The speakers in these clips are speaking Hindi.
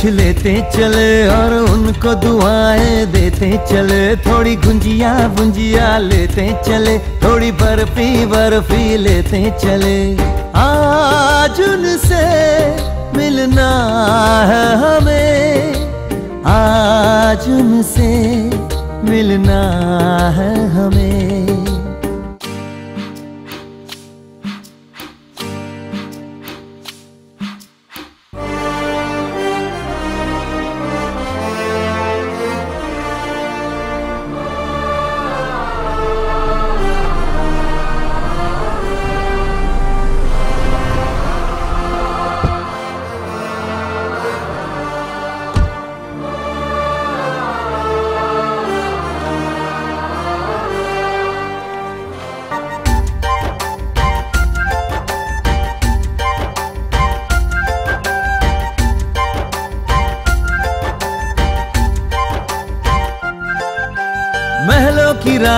कुछ लेते, चले, और उनको दुआएँ देते, चले। थोड़ी गुंजिया, बुंजिया लेते, चले। थोड़ी बर्फ़ी बर्फ़ी लेते, चले। आज उनसे मिलना है हमें। आज उनसे मिलना है हमें।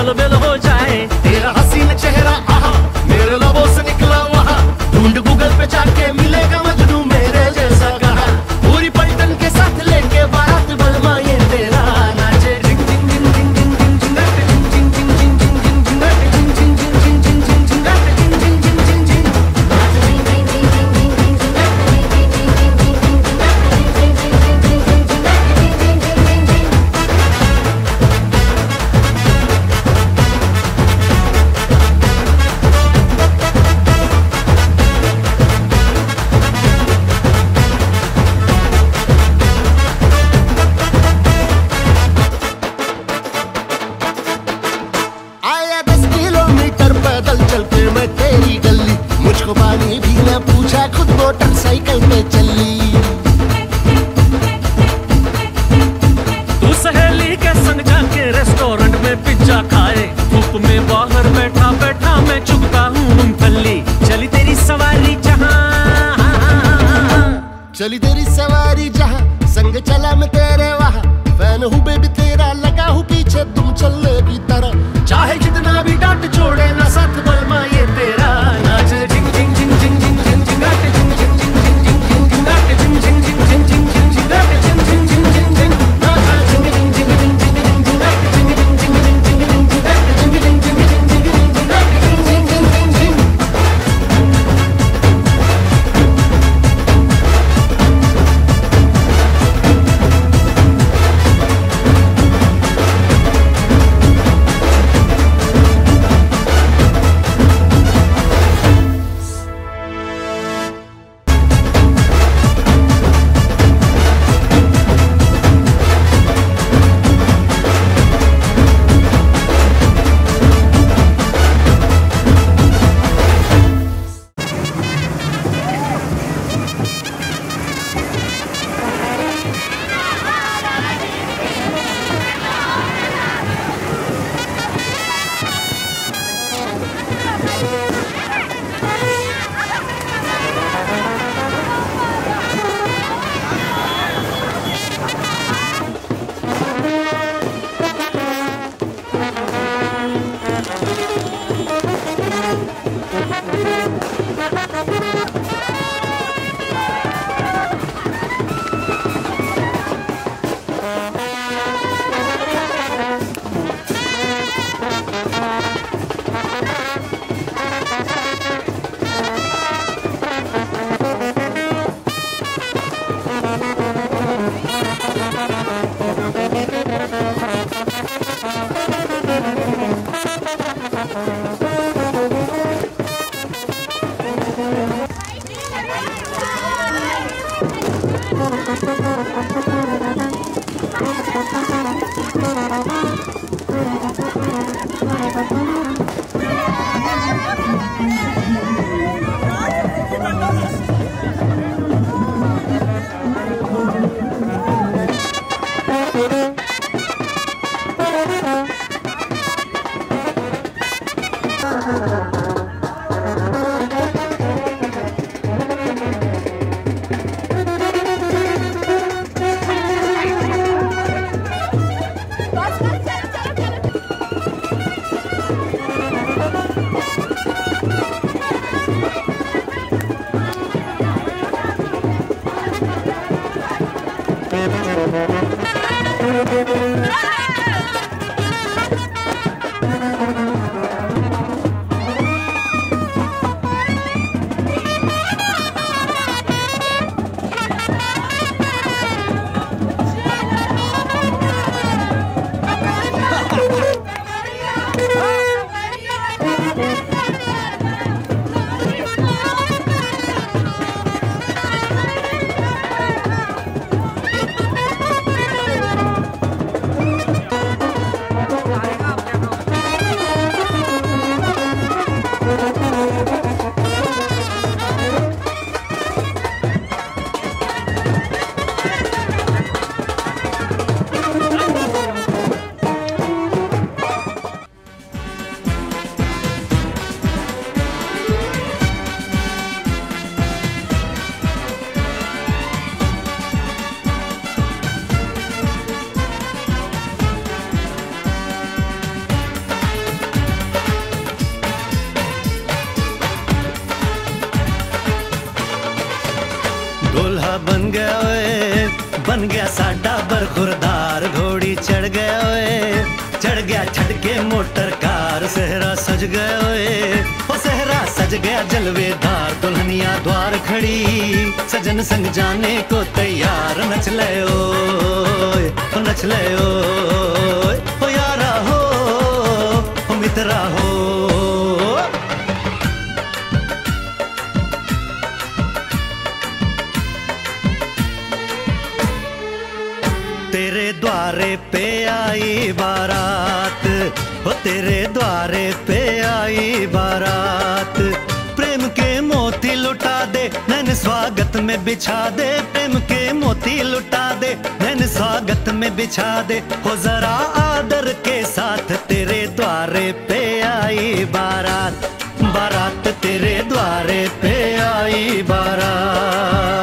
गल बिल हो जाए गया जलवेदार, दुल्हनिया द्वार खड़ी। सजन संग जाने को तैयार, नच ले ओ तो नच ओ हो तेरे द्वारे पे आई बारात हो तेरे द्वारे पे आई बारात। लुटा दे, नैन स्वागत में बिछा दे, प्रेम के मोती लुटा दे, नैन स्वागत में बिछा दे। हो जरा आदर के साथ तेरे द्वारे पे आई बारात बारात तेरे द्वारे पे आई बारात।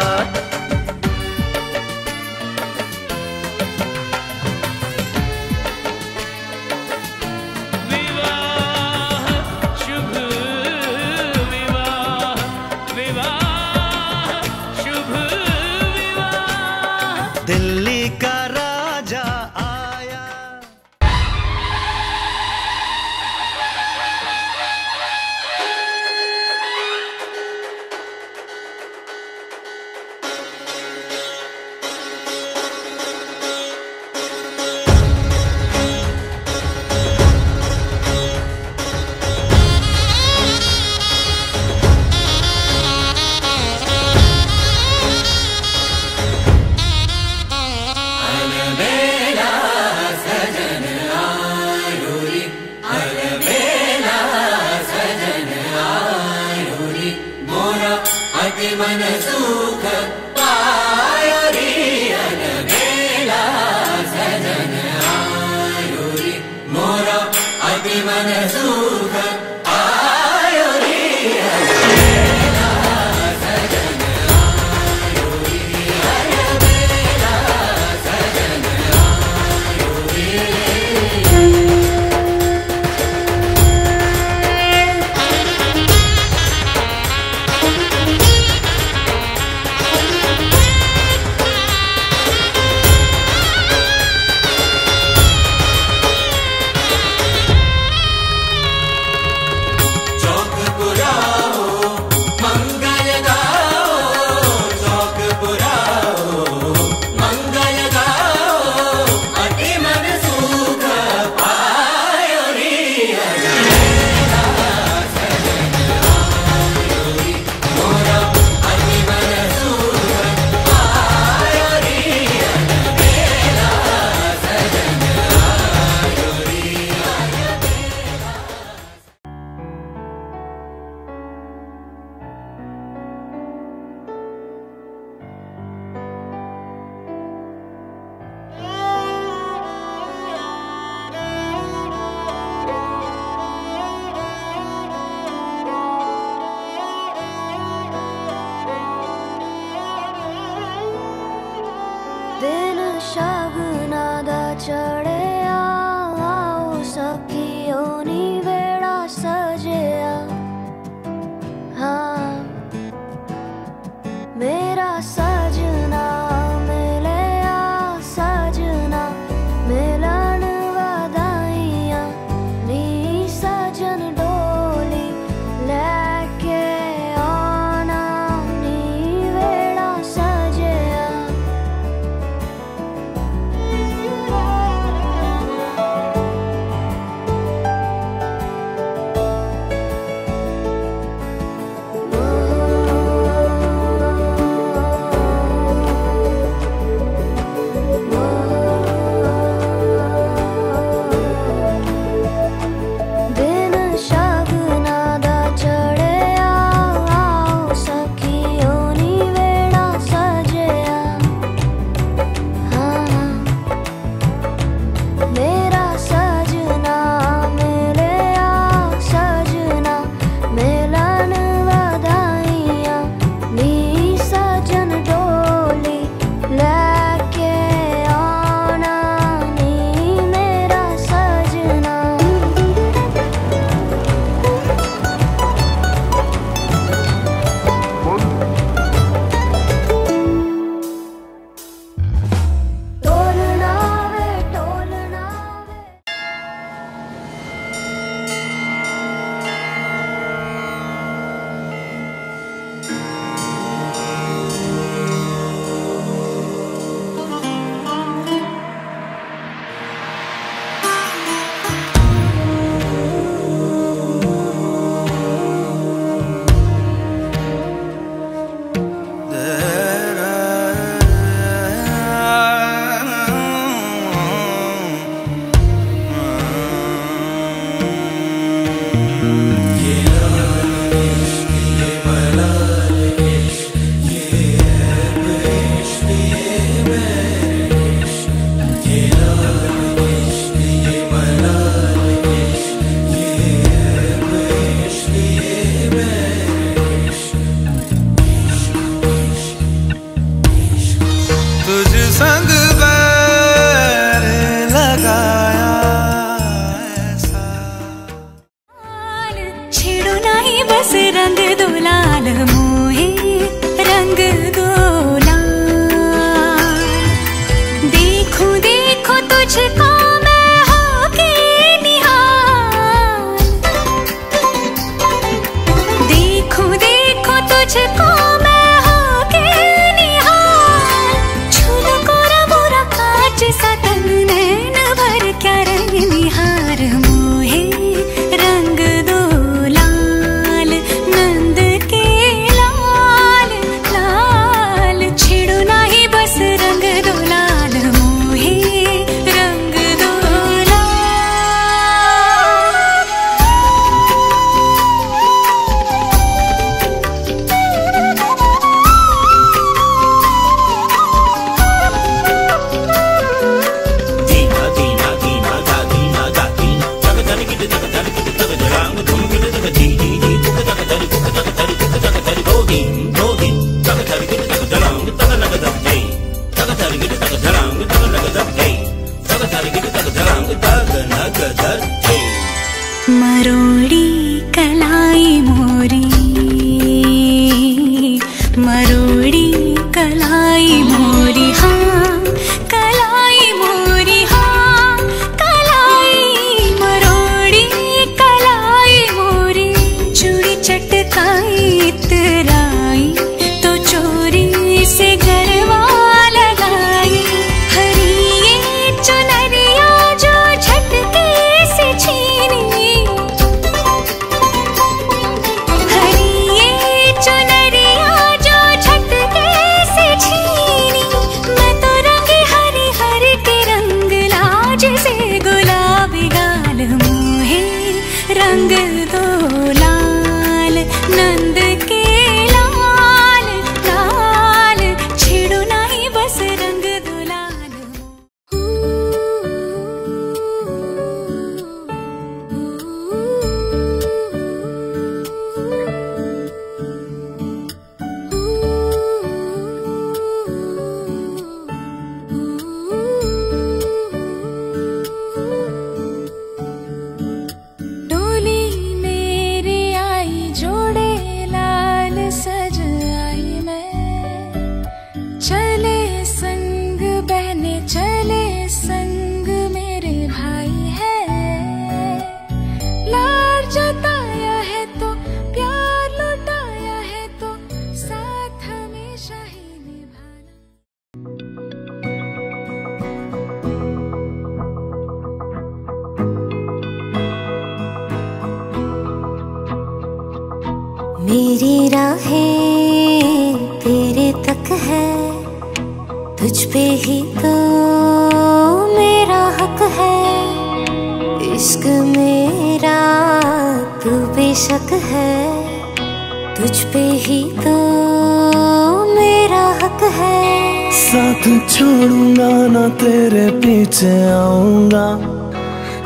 साथ छोड़ूँगा ना तेरे पीछे आऊँगा।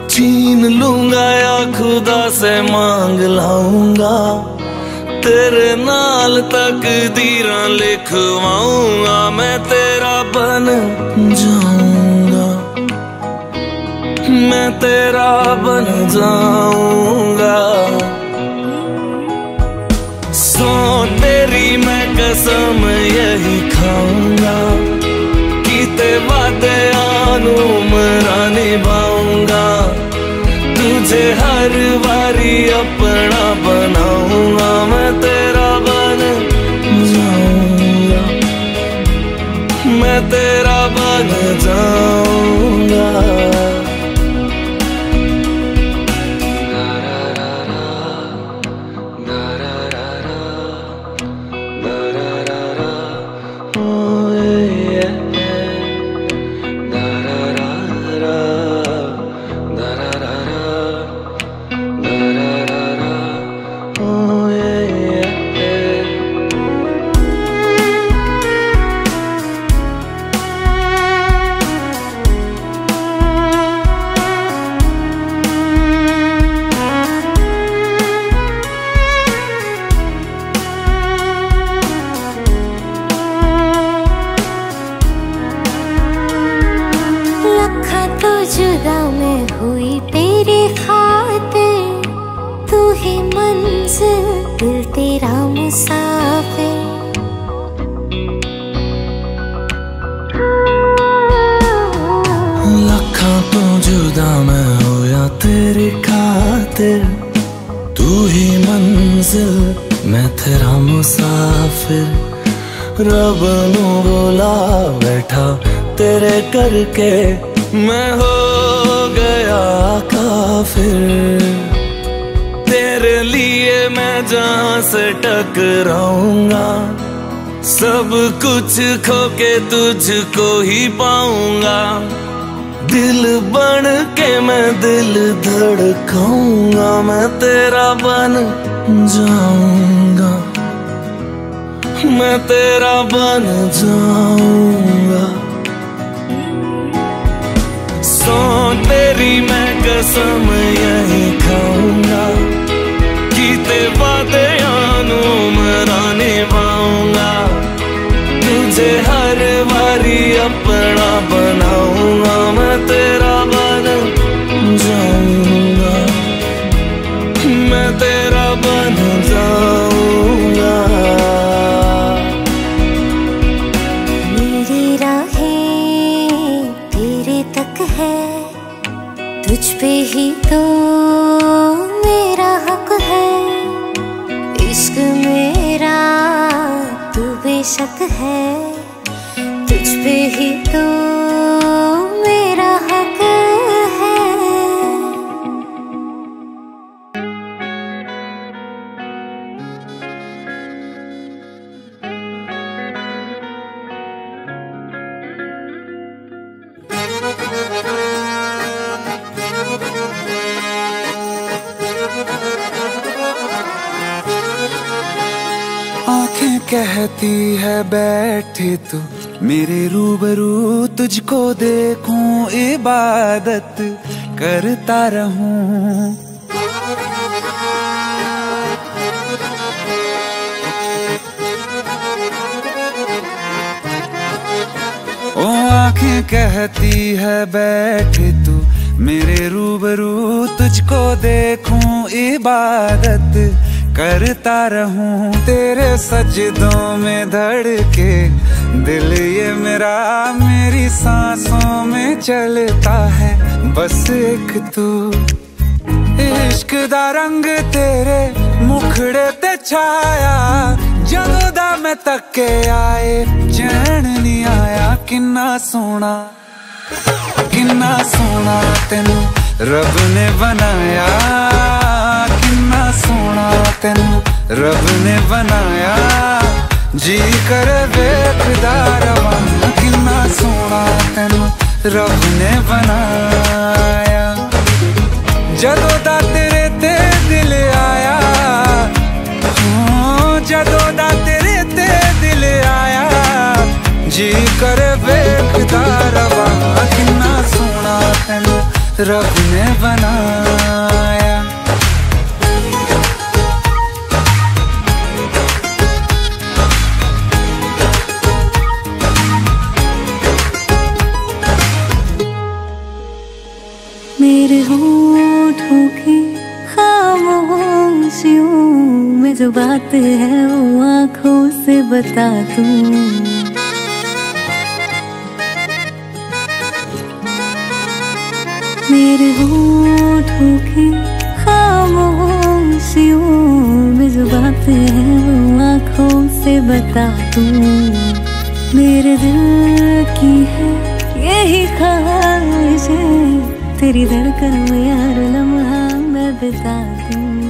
छीन लूँगा या खुदा से मांग लाऊँगा। तेरे नाल तक दीरा लिखवाऊँगा, मैं तेरा बन जाऊँगा। मैं तेरा बन जाऊँगा। सो तेरी मैं कसम यही खाऊँगा कीते वादे आनू मरा निभाऊँगा तुझे हर बारी अपना बनाऊँगा, मैं तेरा बन जाऊँगा। मैं तेरा बन जाऊँगा। रब नू बुला, बैठा तेरे करके मैं हो गया काफिर। तेरे लिए मैं जहाँ से टकराऊँगा, सब कुछ खो के तुझको ही पाऊँगा। दिल बन के मैं दिल धड़काऊँगा, मैं तेरा बन जाऊँगा मैं तेरा बन जाऊँगा। सो तेरी मैं कसम यही खाऊँगा। कीते वादे आनू मरा तुझे हर बारी अपना बनाऊँगा। मैं तेरा बैठे तू मेरे रूबरू तुझको देखूँ, इबादत करता रहूँ। ओ, आँखें कहती है, बैठे तू मेरे रूबरू तुझको देखूँ, इबादत करता रहूँ तेरे सजदों में धड़के। दिल ये मेरा मेरी सांसों में चलता है। बस एक तू, इश्क दा रंग तेरे मुखड़े ते छाया। जदों दा मैं तके आए, चैन नहीं आया। किन्ना सोना किन्ना सोना तेन रब ने बनाया। ਸੋਹਣਾ ਤੈਨੂੰ ਰੱਬ ਨੇ ਬਣਾਇਆ। ਜੀ ਕਰ ਵੇਖਦਾ ਰਵਾਂ, ਕਿੰਨਾ ਸੋਹਣਾ ਤੈਨੂੰ ਰੱਬ ਨੇ ਬਣਾਇਆ। ਜਦੋਂ ਦਾ ਤੇਰੇ ਤੇ ਦਿਲ ਆਇਆ ਜਦੋਂ ਦਾ ਤੇਰੇ ਤੇ ਦਿਲ ਆਇਆ, ਜੀ ਕਰ ਵੇਖਦਾ ਰਵਾਂ, ਕਿੰਨਾ ਸੋਹਣਾ ਤੈਨੂੰ ਰੱਬ ਨੇ ਬਣਾਇਆ। जो बात है वो आँखों से बता दूँ। मेरे होठों की खामोशियों में जो बात है वो आँखों से बता दूँ। मेरे दिल की है यही ख्वाहिश तेरी धड़कन में हर लम्हा मैं बिता दूँ।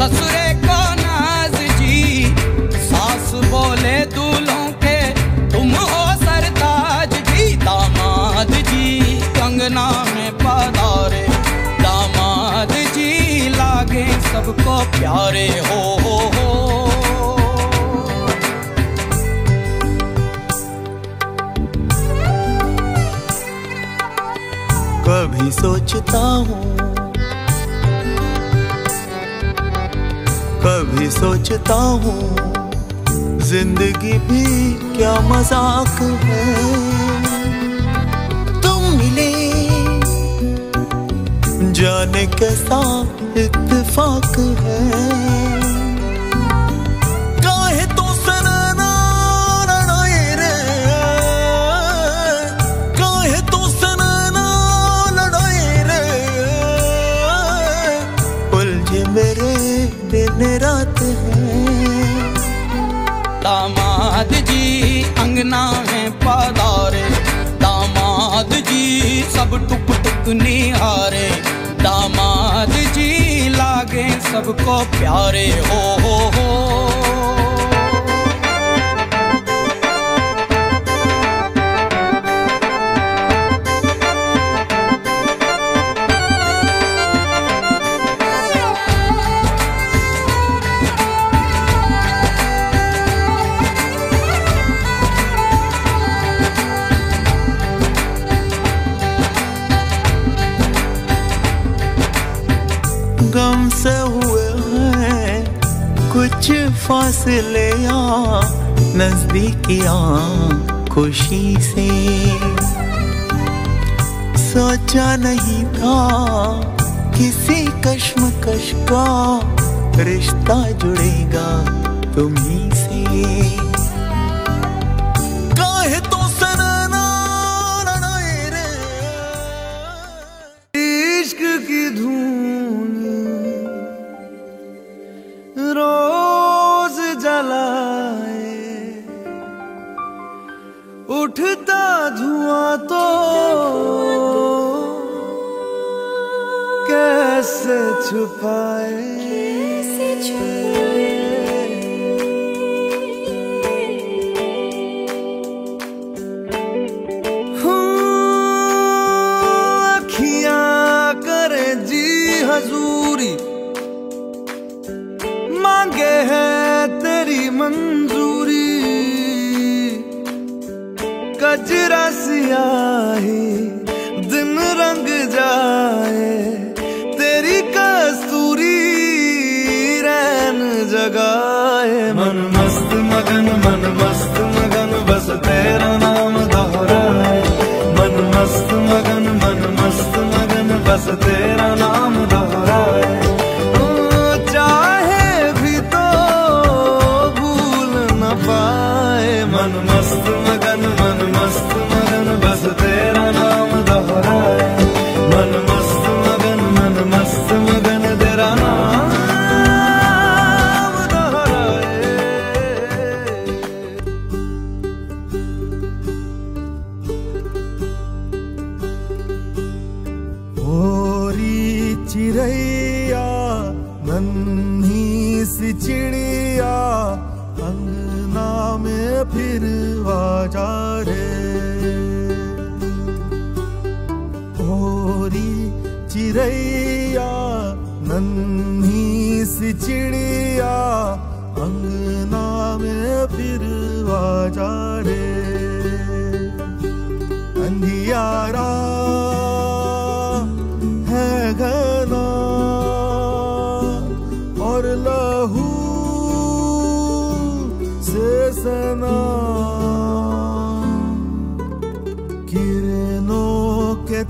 ससुरे को नाज जी सास बोले दूल्हों के, तुम हो सरताज जी, दामाद जी, कंगना में पधारे, दामाद जी, लागे सबको प्यारे हो। कभी सोचता हूँ कभी सोचता हूँ ज़िंदगी भी क्या मज़ाक है। तुम मिले जाने कैसा इत्तेफाक है। रात है। दामाद जी अंगना है पादारे। दामाद जी सब टुक टुक निहारे। दामाद जी लागे सबको प्यारे। हो हो हो। फासले आ नजदीकिया खुशी से। सोचा नहीं था किसी कश्म कश का रिश्ता जुड़ेगा तुम्ही से। मगन मन मस्त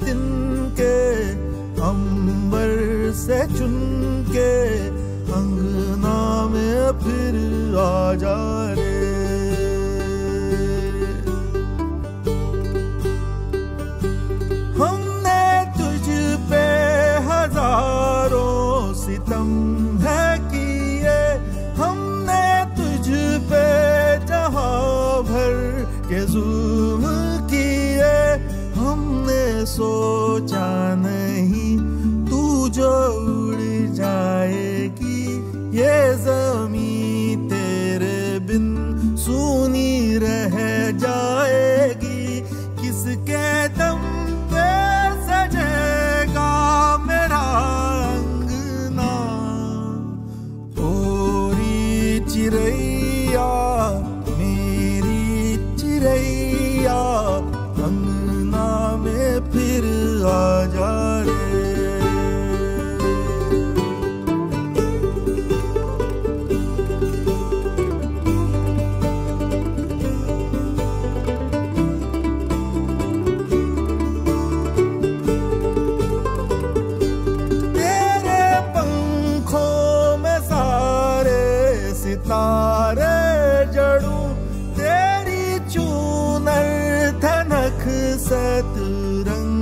दिन के अंबर से चुन के अंगना में फिर आ जा रे। The.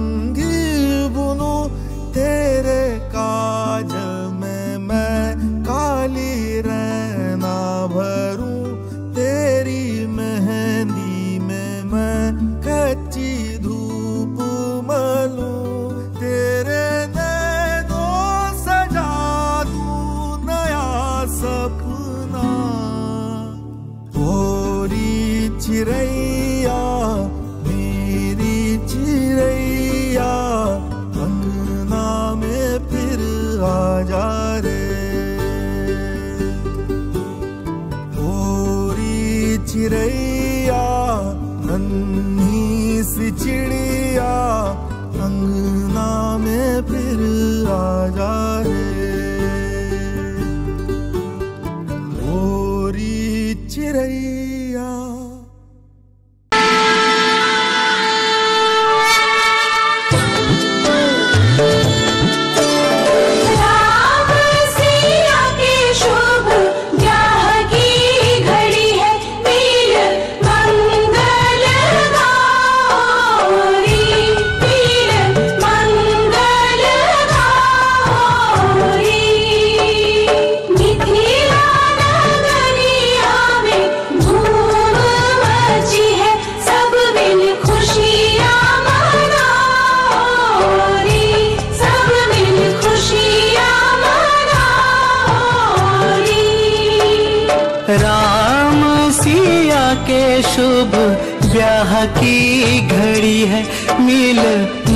राह की घड़ी है मिल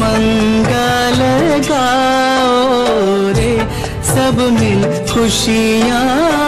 मंगल गाओ रे। सब मिल खुशियाँ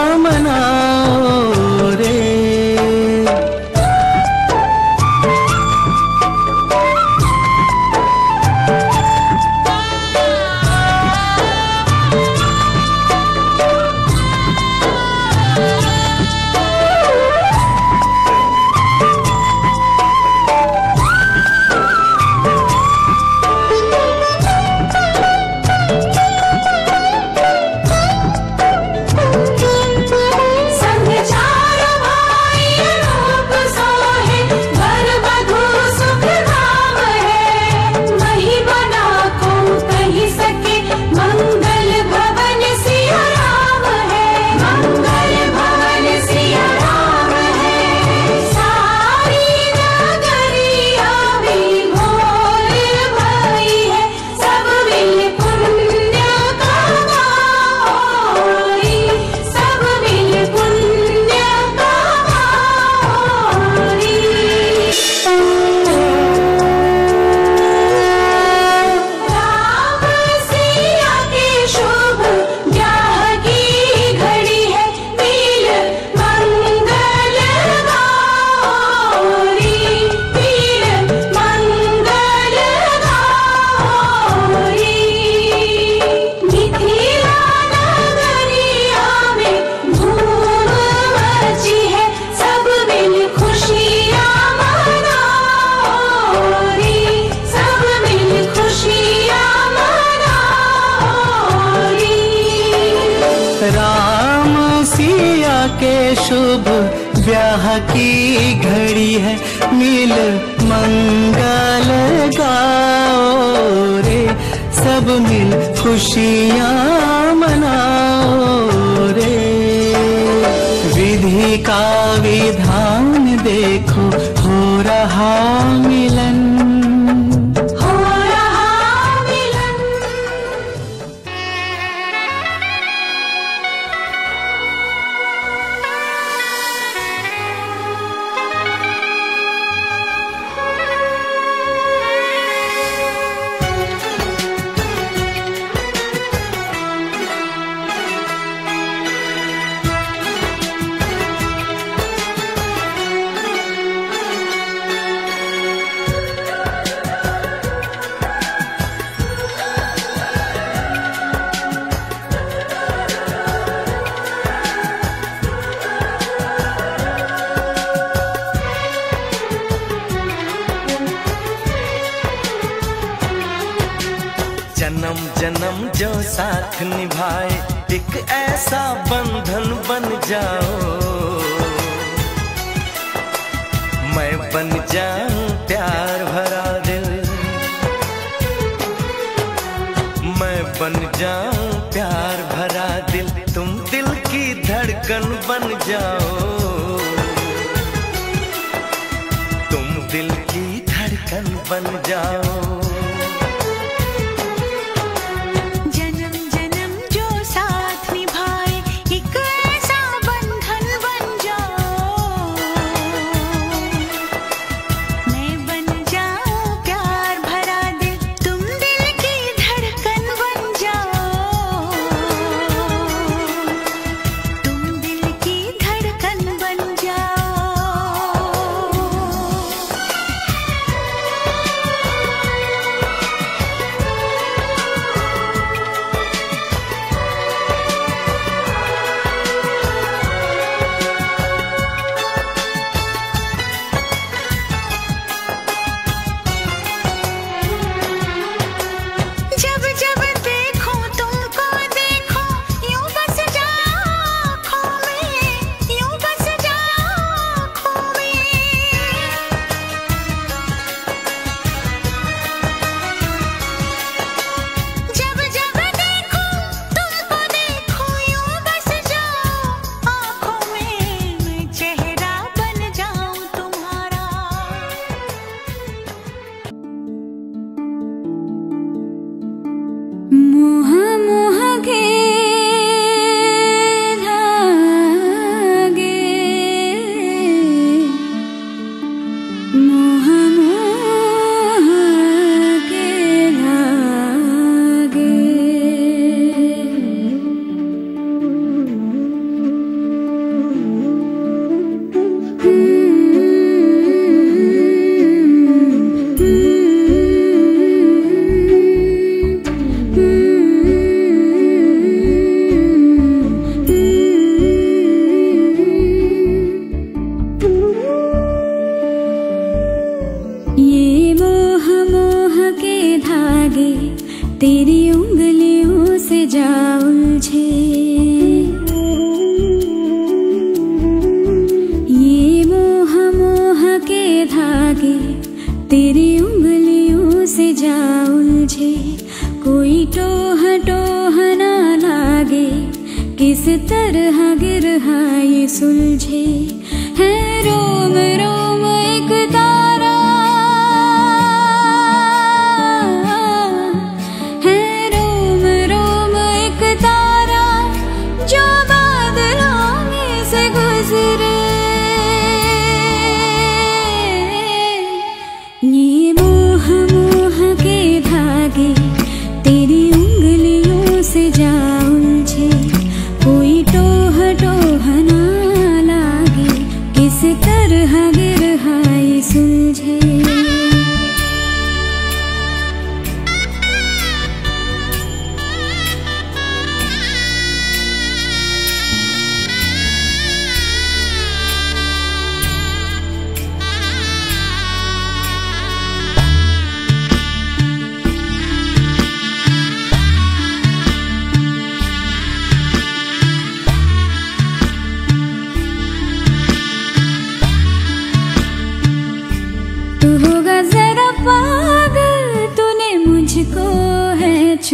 बन जाओ। तुम दिल की धड़कन बन जाओ।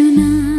है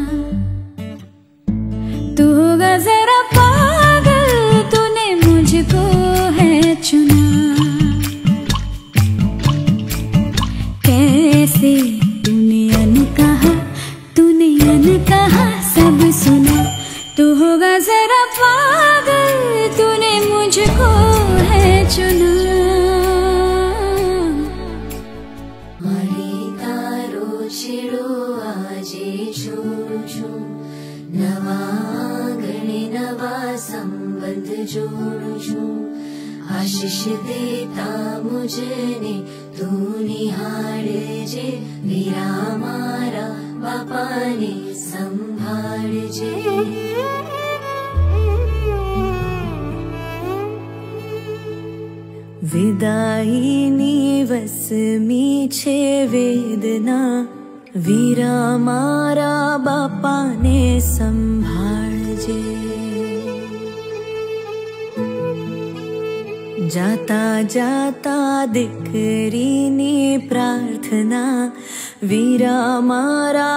विरामरा